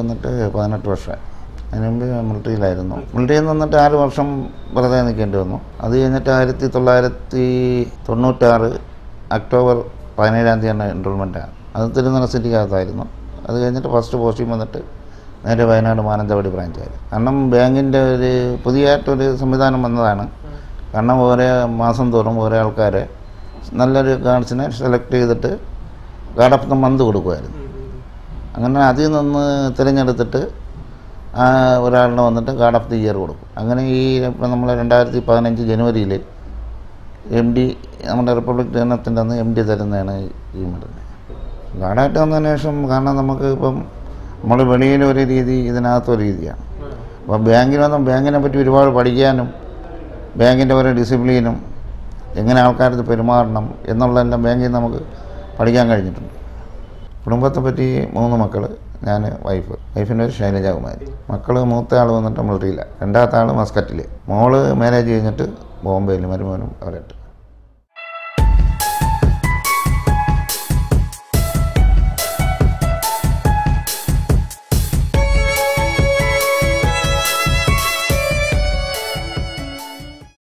വന്നിട്ട് പതിനെട്ട് വർഷം. അതിന് മുമ്പ് മിലിറ്ററിയിലായിരുന്നു മിലിറ്ററിയിൽ നിന്ന് വന്നിട്ട് ആറ് വർഷം വെറുതെ നിൽക്കേണ്ടി വന്നു. അത് കഴിഞ്ഞിട്ട് ആയിരത്തി തൊള്ളായിരത്തി തൊണ്ണൂറ്റാറ് ഒക്ടോബർ പതിനേഴാം തീയതിയാണ് എൻറോൾമെന്റാണ് അത് തിരുനെല്ല സിറ്റിക്കകത്തായിരുന്നു. അത് കഴിഞ്ഞിട്ട് ഫസ്റ്റ് പോസ്റ്റിംഗ് വന്നിട്ട് നേരെ വയനാട് മാനന്തവാടി ബ്രാഞ്ചായിരുന്നു കാരണം ബാങ്കിന്റെ ഒരു പുതിയതായിട്ടൊരു സംവിധാനം വന്നതാണ്. കാരണം ഓരോ മാസം തോറും ഓരോ ആൾക്കാരെ നല്ലൊരു ഗാർഡ്സിനെ സെലക്ട് ചെയ്തിട്ട് ഗാർഡ് ഓഫ് ദ മന്ത് കൊടുക്കുമായിരുന്നു അങ്ങനെ അതിൽ നിന്ന് തിരഞ്ഞെടുത്തിട്ട് ഒരാളിനെ വന്നിട്ട് ഗാർഡ് ഓഫ് ദി ഇയർ കൊടുക്കും. അങ്ങനെ ഈ നമ്മൾ രണ്ടായിരത്തി പതിനഞ്ച് ജനുവരിയിൽ എം ഡി നമ്മുടെ റിപ്പബ്ലിക് ദിനത്തിന്റെ അന്ന് എം ഡി തരുന്നതാണ് ഈ മെഡൽ ഗാർഡായിട്ട് വന്നതിന് ശേഷം കാരണം നമുക്ക് ഇപ്പം നമ്മൾ വെളിയിൽ ഒരു രീതി ഇതിനകത്തൊരു രീതിയാണ്. അപ്പോൾ ബാങ്കിൽ വന്ന ബാങ്കിനെ പറ്റി ഒരുപാട് പഠിക്കാനും ബാങ്കിന്റെ ഓരോ ഡിസിപ്ലിനും എങ്ങനെ ആൾക്കാരത് പെരുമാറണം എന്നുള്ളതെല്ലാം ബാങ്കിൽ നമുക്ക് പഠിക്കാൻ കഴിഞ്ഞിട്ടുണ്ട്. കുടുംബത്തെ പറ്റി മൂന്ന് മക്കൾ ഞാൻ വൈഫ്. വൈഫിന്റെ ഒരു ശൈലജകുമാരി. മക്കൾ മൂത്ത ആൾ വന്നിട്ട് മിലിറ്ററിയിലാണ് രണ്ടാമത്തെ ആൾ മസ്കറ്റിൽ മോൾ മാരേജ് കഴിഞ്ഞിട്ട് ബോംബെയിൽ മരുമോനും അവരായിട്ട്